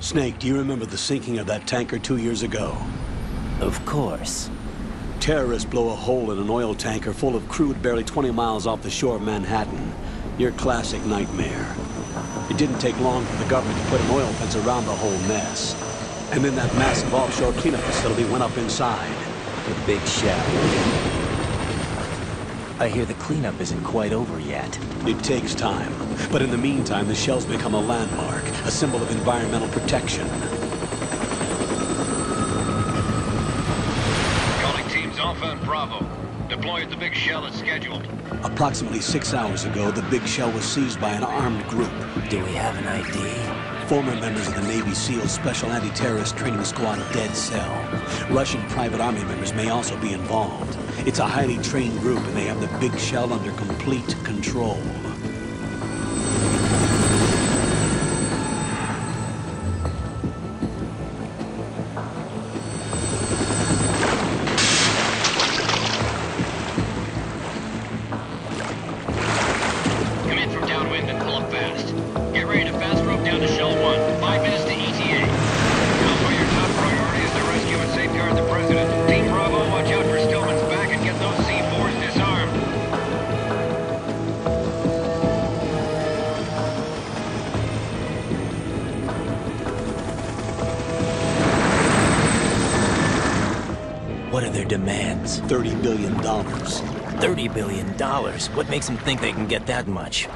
Snake, do you remember the sinking of that tanker two years ago? Of course. Terrorists blow a hole in an oil tanker full of crude barely 20 miles off the shore of Manhattan. Your classic nightmare. It didn't take long for the government to put an oil fence around the whole mess. And then that massive offshore cleanup facility went up inside. The big shell. I hear the cleanup isn't quite over yet. It takes time. But in the meantime, the shell's become a landmark, a symbol of environmental protection. Calling teams Alpha and Bravo. Deploy at the big shell as scheduled. Approximately six hours ago, the big shell was seized by an armed group. Do we have an ID? Former members of the Navy SEAL Special Anti-Terrorist Training Squad Dead Cell. Russian private army members may also be involved. It's a highly trained group and they have the big shell under complete control. What are their demands? $30 billion. $30 billion. What makes them think they can get that much?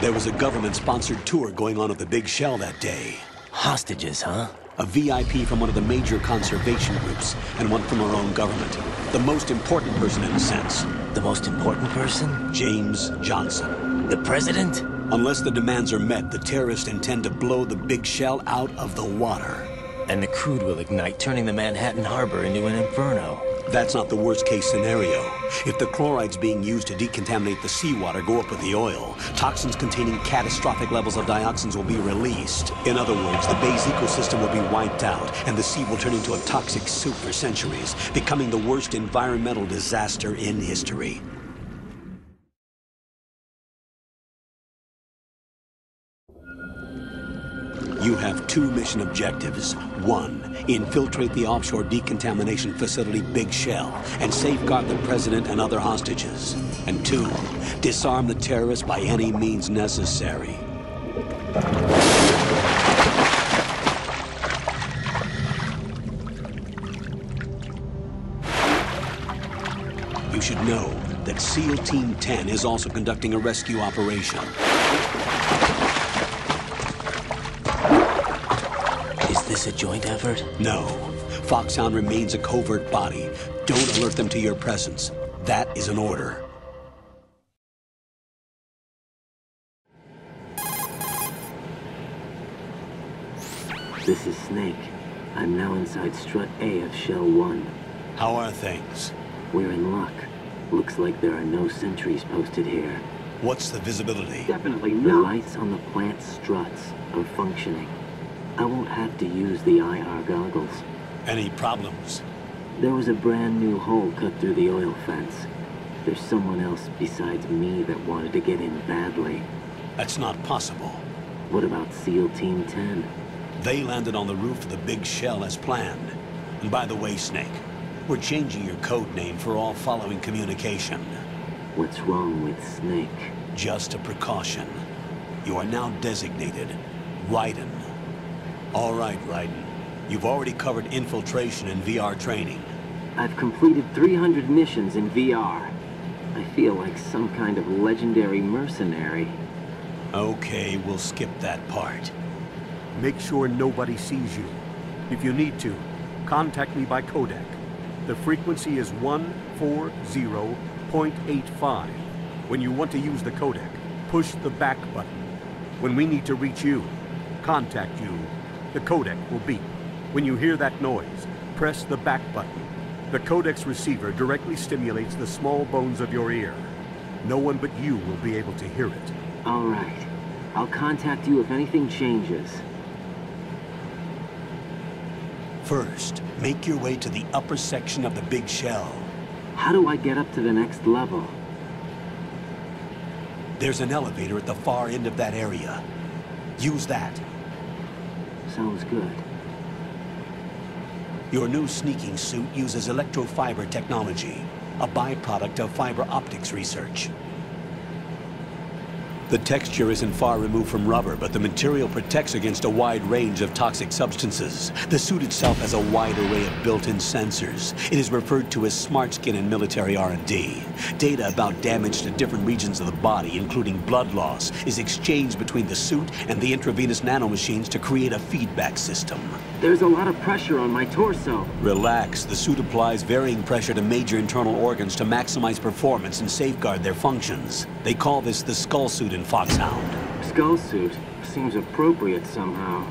There was a government-sponsored tour going on at the big shell that day. Hostages, huh? A VIP from one of the major conservation groups, and one from our own government. The most important person in a sense, The most important person? James Johnson. The president? Unless the demands are met, the terrorists intend to blow the big shell out of the water. And the crude will ignite, turning the Manhattan Harbor into an inferno. That's not the worst case scenario. If the chlorides being used to decontaminate the seawater go up with the oil, toxins containing catastrophic levels of dioxins will be released. In other words, the bay's ecosystem will be wiped out, and the sea will turn into a toxic soup for centuries, becoming the worst environmental disaster in history. You have two mission objectives. One, infiltrate the offshore decontamination facility Big Shell and safeguard the president and other hostages. And two, disarm the terrorists by any means necessary. You should know that SEAL Team 10 is also conducting a rescue operation. This a joint effort? No. Foxhound remains a covert body. Don't alert them to your presence. That is an order. This is Snake. I'm now inside strut A of Shell 1. How are things? We're in luck. Looks like there are no sentries posted here. What's the visibility? Definitely The lights on the plant struts are functioning. I won't have to use the IR goggles. Any problems? There was a brand new hole cut through the oil fence. There's someone else besides me that wanted to get in badly. That's not possible. What about SEAL Team 10? They landed on the roof of the big shell as planned. And by the way, Snake, we're changing your code name for all following communication. What's wrong with Snake? Just a precaution. You are now designated Raiden. All right, Raiden. You've already covered infiltration and VR training. I've completed 300 missions in VR. I feel like some kind of legendary mercenary. Okay, we'll skip that part. Make sure nobody sees you. If you need to, contact me by codec. The frequency is 140.85. When you want to use the codec, push the back button. When we need to reach you, contact you, the codec will beep. When you hear that noise, press the back button. The codec's receiver directly stimulates the small bones of your ear. No one but you will be able to hear it. All right. I'll contact you if anything changes. First, make your way to the upper section of the big shell. How do I get up to the next level? There's an elevator at the far end of that area. Use that. Sounds good. Your new sneaking suit uses electrofiber technology, a byproduct of fiber optics research. The texture isn't far removed from rubber, but the material protects against a wide range of toxic substances. The suit itself has a wide array of built-in sensors. It is referred to as smart skin in military R&D. Data about damage to different regions of the body, including blood loss, is exchanged between the suit and the intravenous nanomachines to create a feedback system. There's a lot of pressure on my torso. Relax. The suit applies varying pressure to major internal organs to maximize performance and safeguard their functions. They call this the skull suit in Foxhound. Skull suit seems appropriate somehow.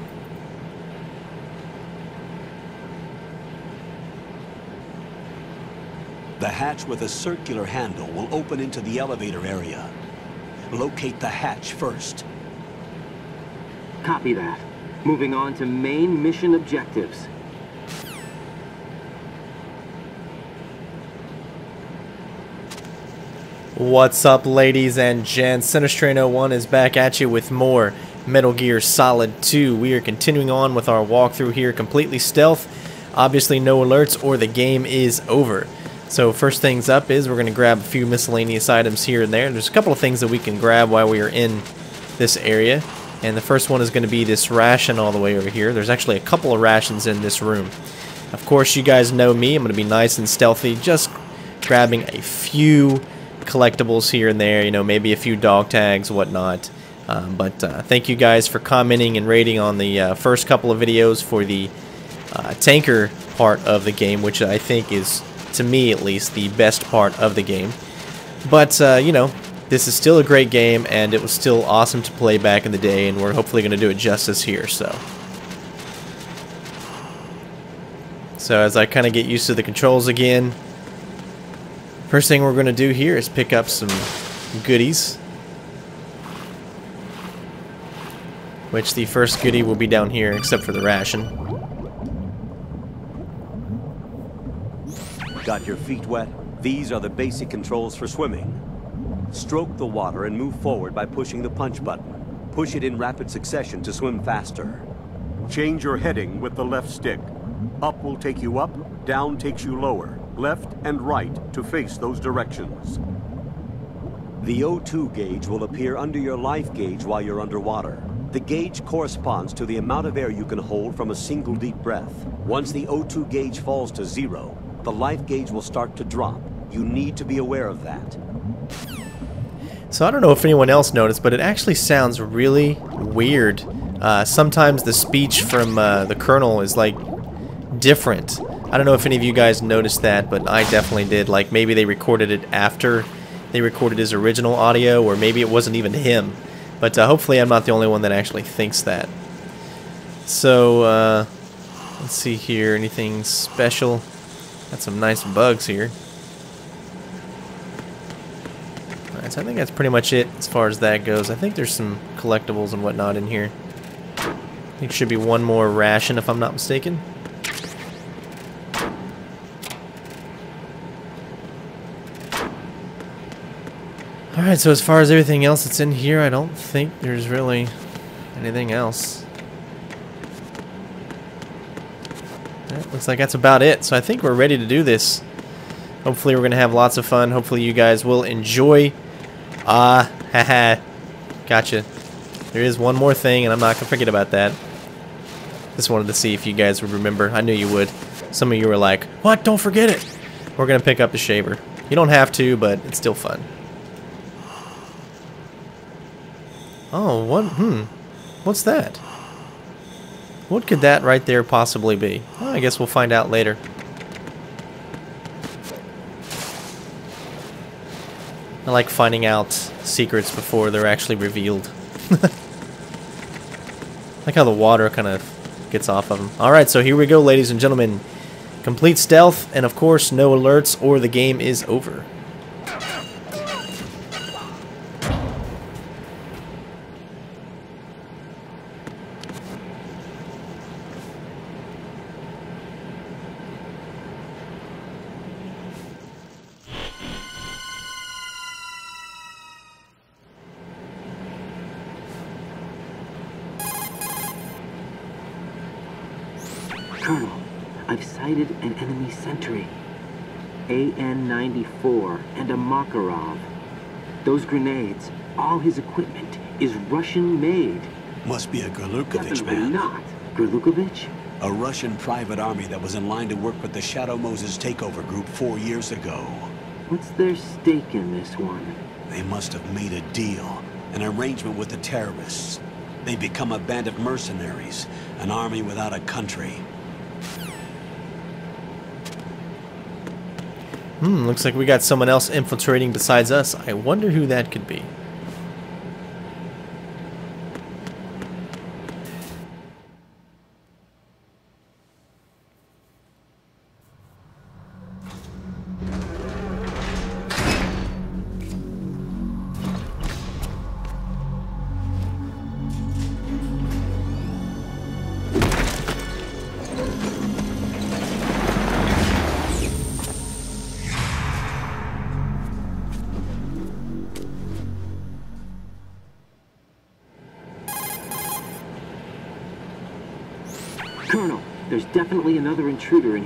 The hatch with a circular handle will open into the elevator area. Locate the hatch first. Copy that. Moving on to main mission objectives. What's up, ladies and gents? Centerstrain 01 is back at you with more Metal Gear Solid 2. We are continuing on with our walkthrough here, completely stealth. Obviously, no alerts or the game is over. So, first things up is we're going to grab a few miscellaneous items here and there. There's a couple of things that we can grab while we are in this area. And the first one is going to be this ration all the way over here. There's actually a couple of rations in this room. Of course, you guys know me. I'm going to be nice and stealthy, just grabbing a few collectibles here and there, you know, maybe a few dog tags, whatnot. Um, but uh, thank you guys for commenting and rating on the uh, first couple of videos for the uh, tanker part of the game, which I think is, to me at least, the best part of the game. But, uh, you know, this is still a great game, and it was still awesome to play back in the day, and we're hopefully going to do it justice here, so... So as I kind of get used to the controls again, First thing we're going to do here is pick up some goodies. Which the first goodie will be down here, except for the ration. Got your feet wet? These are the basic controls for swimming. Stroke the water and move forward by pushing the punch button. Push it in rapid succession to swim faster. Change your heading with the left stick. Up will take you up, down takes you lower, left and right to face those directions. The O2 gauge will appear under your life gauge while you're underwater. The gauge corresponds to the amount of air you can hold from a single deep breath. Once the O2 gauge falls to zero, the life gauge will start to drop. You need to be aware of that. So I don't know if anyone else noticed, but it actually sounds really weird. Uh, sometimes the speech from uh, the Colonel is like different. I don't know if any of you guys noticed that, but I definitely did. Like maybe they recorded it after they recorded his original audio, or maybe it wasn't even him. But uh, hopefully I'm not the only one that actually thinks that. So, uh, let's see here. Anything special? Got some nice bugs here. Alright, so I think that's pretty much it as far as that goes. I think there's some collectibles and whatnot in here. I think should be one more ration if I'm not mistaken. Alright, so as far as everything else that's in here, I don't think there's really anything else. That looks like that's about it. So I think we're ready to do this. Hopefully we're going to have lots of fun. Hopefully you guys will enjoy. Ah, haha. Gotcha. There is one more thing, and I'm not going to forget about that. Just wanted to see if you guys would remember. I knew you would. Some of you were like, what? Don't forget it. We're going to pick up the shaver. You don't have to, but it's still fun. Oh, what? Hmm. What's that? What could that right there possibly be? Well, I guess we'll find out later. I like finding out secrets before they're actually revealed. like how the water kind of gets off of them. Alright, so here we go, ladies and gentlemen. Complete stealth, and of course, no alerts, or the game is over. I've sighted an enemy sentry. AN-94 and a Makarov. Those grenades, all his equipment, is Russian-made. Must be a Gurlukovich man. not. Gurlukovich? A Russian private army that was in line to work with the Shadow Moses takeover group four years ago. What's their stake in this one? They must have made a deal, an arrangement with the terrorists. They become a band of mercenaries, an army without a country. Hmm, looks like we got someone else infiltrating besides us. I wonder who that could be.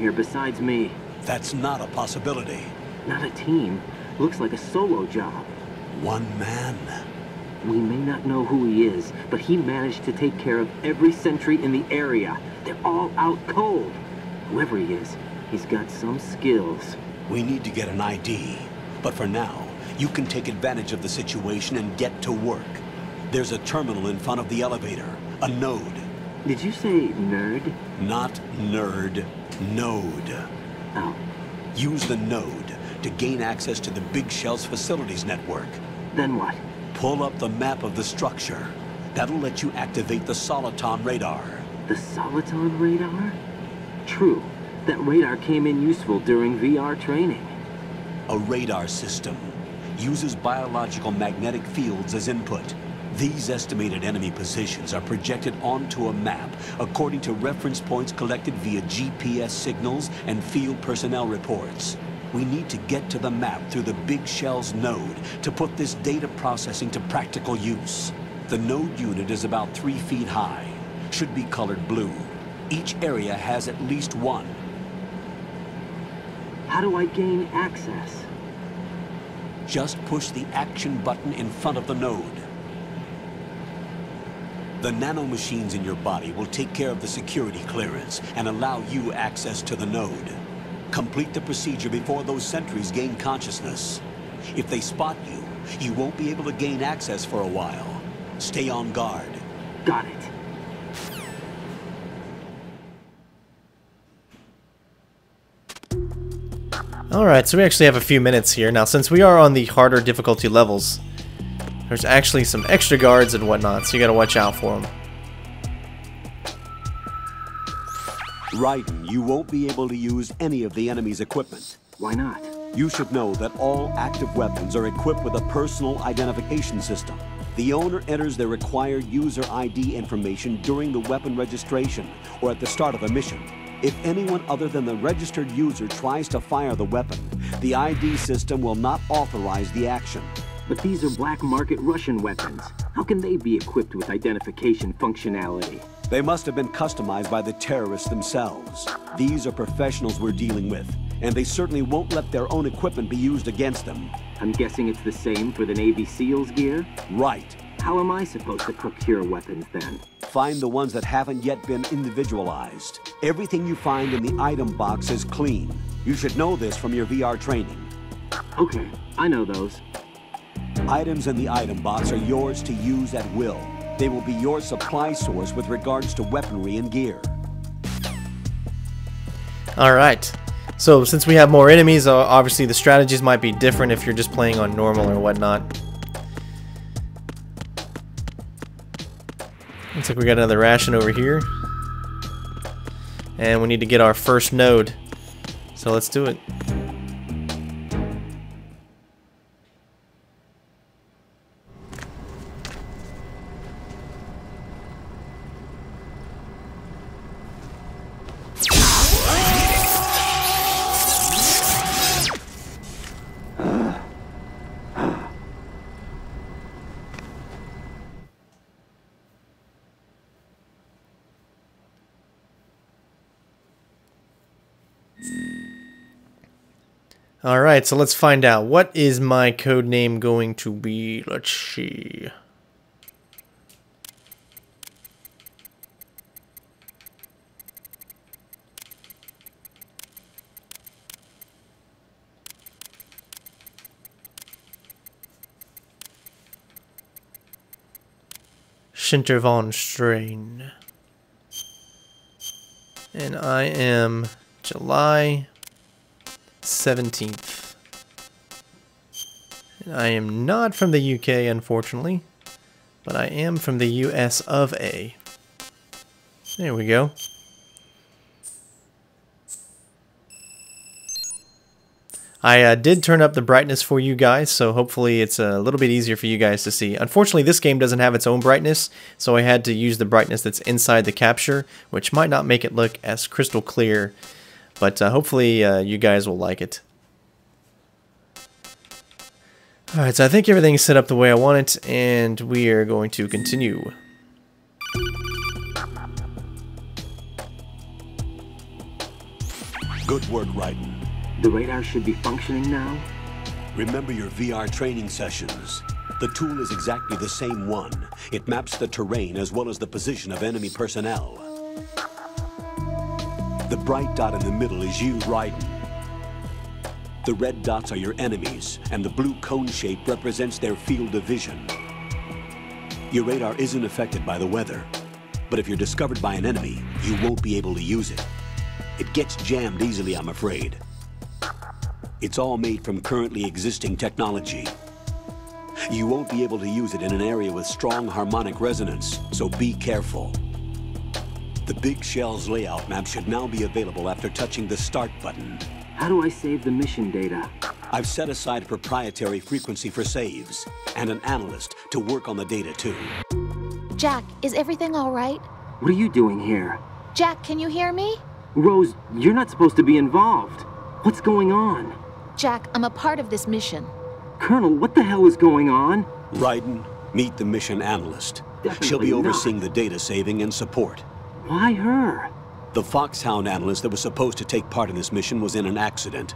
Here besides me. That's not a possibility. Not a team. Looks like a solo job. One man. We may not know who he is, but he managed to take care of every sentry in the area. They're all out cold. Whoever he is, he's got some skills. We need to get an ID. But for now, you can take advantage of the situation and get to work. There's a terminal in front of the elevator. A node. Did you say nerd? Not nerd. Node. Oh, Use the node to gain access to the Big Shell's facilities network. then what? Pull up the map of the structure. That'll let you activate the Soliton radar. The Soliton radar? True. That radar came in useful during VR training. A radar system uses biological magnetic fields as input. These estimated enemy positions are projected onto a map according to reference points collected via GPS signals and field personnel reports. We need to get to the map through the Big Shell's node to put this data processing to practical use. The node unit is about three feet high, should be colored blue. Each area has at least one. How do I gain access? Just push the action button in front of the node. The nanomachines in your body will take care of the security clearance and allow you access to the node. Complete the procedure before those sentries gain consciousness. If they spot you, you won't be able to gain access for a while. Stay on guard. Got it. Alright, so we actually have a few minutes here. Now, since we are on the harder difficulty levels, there's actually some extra guards and whatnot, so you gotta watch out for them. Raiden, you won't be able to use any of the enemy's equipment. Why not? You should know that all active weapons are equipped with a personal identification system. The owner enters their required user ID information during the weapon registration or at the start of a mission. If anyone other than the registered user tries to fire the weapon, the ID system will not authorize the action. But these are black market Russian weapons. How can they be equipped with identification functionality? They must have been customized by the terrorists themselves. These are professionals we're dealing with, and they certainly won't let their own equipment be used against them. I'm guessing it's the same for the Navy SEALs gear? Right. How am I supposed to procure weapons then? Find the ones that haven't yet been individualized. Everything you find in the item box is clean. You should know this from your VR training. Okay, I know those. Items in the item box are yours to use at will. They will be your supply source with regards to weaponry and gear. Alright, so since we have more enemies, obviously the strategies might be different if you're just playing on normal or whatnot. Looks like we got another ration over here. And we need to get our first node. So let's do it. Alright, so let's find out. What is my code name going to be? Let's see. Schinter von Strain. And I am July 17th. And I am not from the UK, unfortunately, but I am from the US of A. There we go. I uh, did turn up the brightness for you guys, so hopefully it's a little bit easier for you guys to see. Unfortunately, this game doesn't have its own brightness, so I had to use the brightness that's inside the capture, which might not make it look as crystal clear, but uh, hopefully uh, you guys will like it. Alright, so I think everything's set up the way I want it, and we are going to continue. Good work, Raiden. The radar should be functioning now? Remember your VR training sessions. The tool is exactly the same one. It maps the terrain as well as the position of enemy personnel. The bright dot in the middle is you, Raiden. The red dots are your enemies, and the blue cone shape represents their field of vision. Your radar isn't affected by the weather, but if you're discovered by an enemy, you won't be able to use it. It gets jammed easily, I'm afraid. It's all made from currently existing technology. You won't be able to use it in an area with strong harmonic resonance, so be careful. The Big Shell's layout map should now be available after touching the Start button. How do I save the mission data? I've set aside a proprietary frequency for saves, and an analyst to work on the data too. Jack, is everything all right? What are you doing here? Jack, can you hear me? Rose, you're not supposed to be involved. What's going on? Jack, I'm a part of this mission. Colonel, what the hell is going on? Raiden, meet the mission analyst. Definitely She'll be not. overseeing the data saving and support. Why her? The Foxhound analyst that was supposed to take part in this mission was in an accident.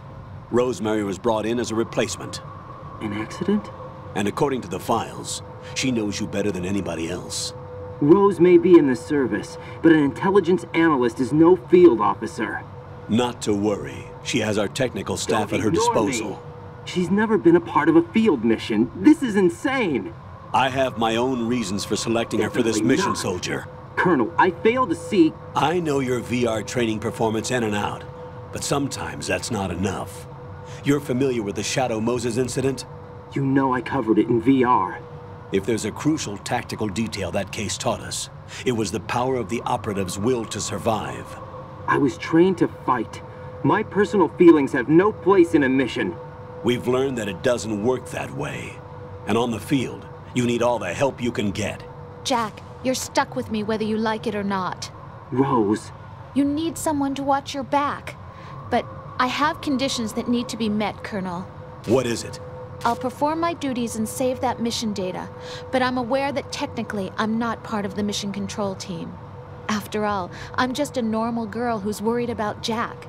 Rosemary was brought in as a replacement. An accident? And according to the files, she knows you better than anybody else. Rose may be in the service, but an intelligence analyst is no field officer. Not to worry. She has our technical staff Don't at her disposal. me. She's never been a part of a field mission. This is insane. I have my own reasons for selecting her for this mission, not. soldier. Colonel, I fail to see. I know your VR training performance in and out, but sometimes that's not enough. You're familiar with the Shadow Moses incident? You know I covered it in VR. If there's a crucial tactical detail that case taught us, it was the power of the operative's will to survive. I was trained to fight. My personal feelings have no place in a mission. We've learned that it doesn't work that way. And on the field, you need all the help you can get. Jack, you're stuck with me whether you like it or not. Rose, You need someone to watch your back. But I have conditions that need to be met, Colonel. What is it? I'll perform my duties and save that mission data, but I'm aware that technically I'm not part of the mission control team. After all, I'm just a normal girl who's worried about Jack.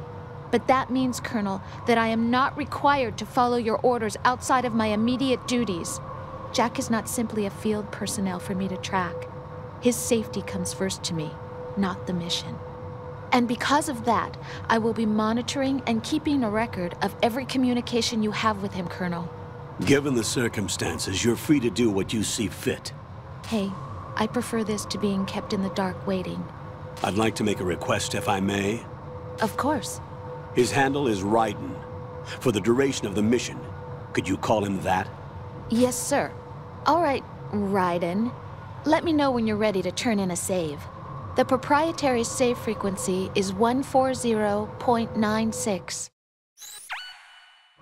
But that means, Colonel, that I am not required to follow your orders outside of my immediate duties. Jack is not simply a field personnel for me to track. His safety comes first to me, not the mission. And because of that, I will be monitoring and keeping a record of every communication you have with him, Colonel. Given the circumstances, you're free to do what you see fit. Hey, I prefer this to being kept in the dark waiting. I'd like to make a request, if I may. Of course. His handle is Raiden. For the duration of the mission, could you call him that? Yes, sir. All right, Raiden. Let me know when you're ready to turn in a save. The proprietary save frequency is 140.96.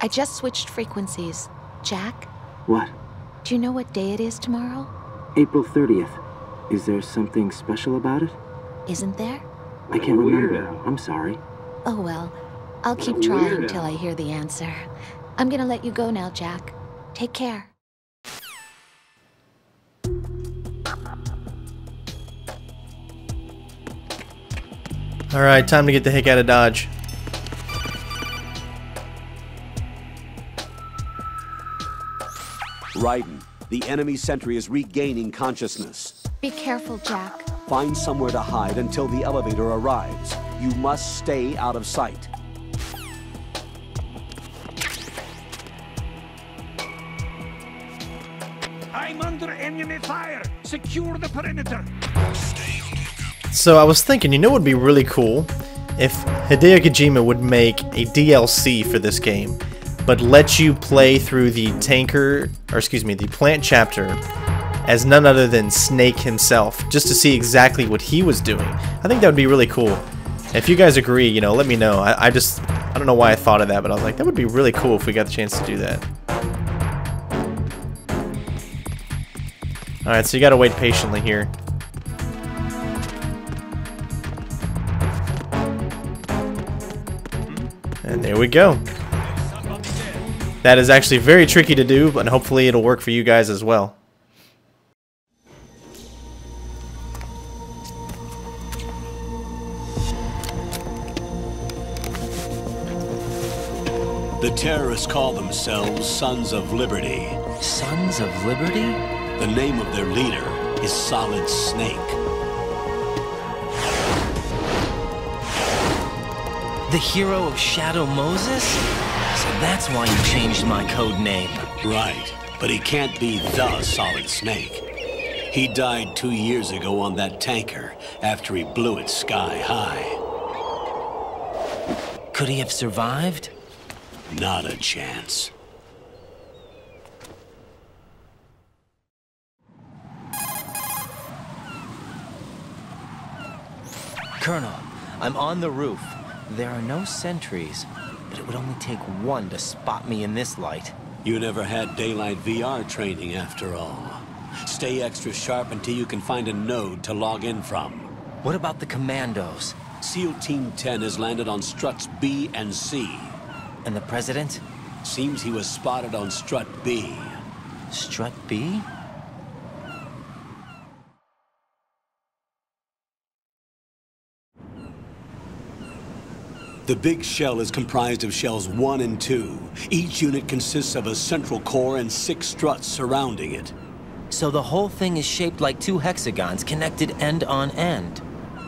I just switched frequencies. Jack, what? do you know what day it is tomorrow? April 30th. Is there something special about it? Isn't there? I can't remember. I'm sorry. Oh well, I'll keep trying weirdo. until I hear the answer. I'm gonna let you go now, Jack. Take care. Alright, time to get the heck out of Dodge. Raiden, the enemy sentry is regaining consciousness. Be careful, Jack. Find somewhere to hide until the elevator arrives. You must stay out of sight. I'm under enemy fire! Secure the perimeter! So I was thinking, you know what would be really cool? If Hideo Kojima would make a DLC for this game, but let you play through the tanker, or excuse me, the plant chapter as none other than Snake himself, just to see exactly what he was doing. I think that would be really cool. If you guys agree, you know, let me know. I, I just, I don't know why I thought of that, but I was like, that would be really cool if we got the chance to do that. Alright, so you gotta wait patiently here. And there we go. That is actually very tricky to do, but hopefully it'll work for you guys as well. The terrorists call themselves Sons of Liberty. Sons of Liberty? The name of their leader is Solid Snake. The hero of Shadow Moses? So that's why you changed my code name. Right, but he can't be the Solid Snake. He died two years ago on that tanker after he blew it sky high. Could he have survived? Not a chance. Colonel, I'm on the roof. There are no sentries, but it would only take one to spot me in this light. You never had daylight VR training after all. Stay extra sharp until you can find a node to log in from. What about the commandos? SEAL Team 10 has landed on struts B and C. And the President? Seems he was spotted on strut B. Strut B? The big shell is comprised of shells 1 and 2. Each unit consists of a central core and six struts surrounding it. So the whole thing is shaped like two hexagons connected end on end.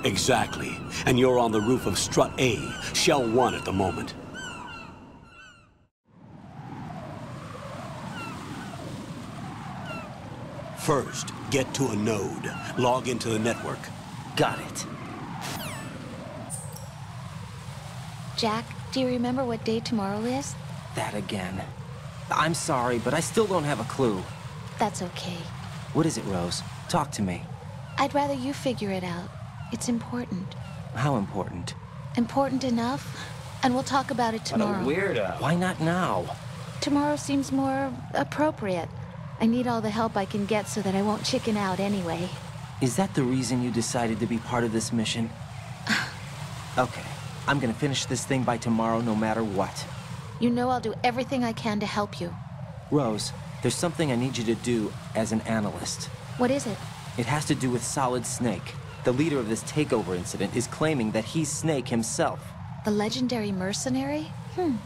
Exactly. And you're on the roof of strut A, shell 1 at the moment. First, get to a node. Log into the network. Got it. Jack, do you remember what day tomorrow is? That again. I'm sorry, but I still don't have a clue. That's okay. What is it, Rose? Talk to me. I'd rather you figure it out. It's important. How important? Important enough? And we'll talk about it tomorrow. weirdo. Why not now? Tomorrow seems more appropriate. I need all the help I can get so that I won't chicken out anyway. Is that the reason you decided to be part of this mission? okay. I'm gonna finish this thing by tomorrow no matter what. You know I'll do everything I can to help you. Rose, there's something I need you to do as an analyst. What is it? It has to do with Solid Snake. The leader of this takeover incident is claiming that he's Snake himself. The legendary mercenary? Hmm.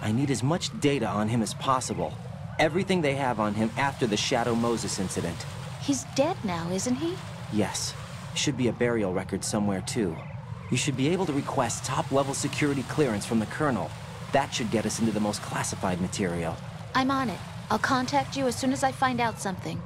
I need as much data on him as possible. Everything they have on him after the Shadow Moses incident. He's dead now, isn't he? Yes. Should be a burial record somewhere, too. You should be able to request top-level security clearance from the Colonel. That should get us into the most classified material. I'm on it. I'll contact you as soon as I find out something.